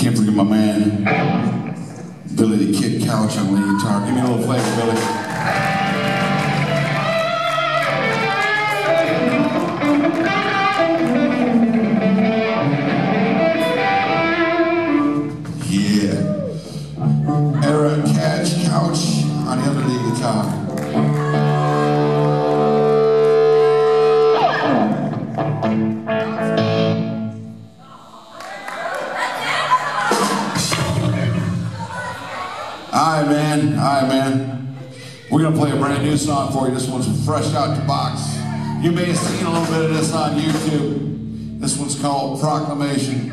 Can't forget my man, Billy the Kid Couch on lead guitar. Give me a little flavor, Billy. Yeah. Era Catch Couch on the other lead guitar. All right, man. All right, man. We're going to play a brand new song for you. This one's fresh out the box. You may have seen a little bit of this on YouTube. This one's called Proclamation.